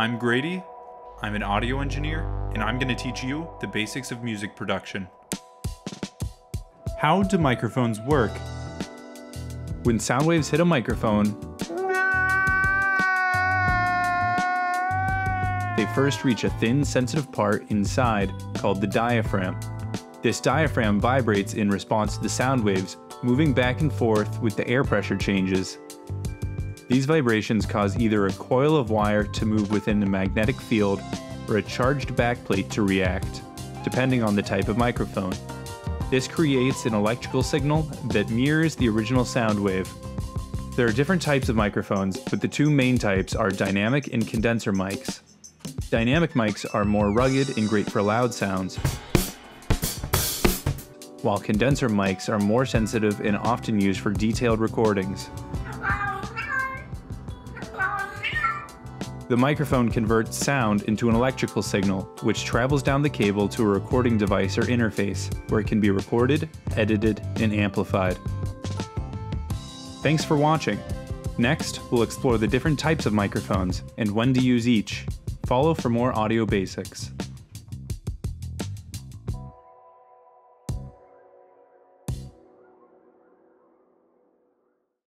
I'm Grady, I'm an audio engineer, and I'm going to teach you the basics of music production. How do microphones work? When sound waves hit a microphone, they first reach a thin, sensitive part inside called the diaphragm. This diaphragm vibrates in response to the sound waves, moving back and forth with the air pressure changes. These vibrations cause either a coil of wire to move within a magnetic field or a charged backplate to react, depending on the type of microphone. This creates an electrical signal that mirrors the original sound wave. There are different types of microphones, but the two main types are dynamic and condenser mics. Dynamic mics are more rugged and great for loud sounds, while condenser mics are more sensitive and often used for detailed recordings. The microphone converts sound into an electrical signal, which travels down the cable to a recording device or interface, where it can be recorded, edited, and amplified. Thanks for watching. Next, we'll explore the different types of microphones and when to use each. Follow for more audio basics.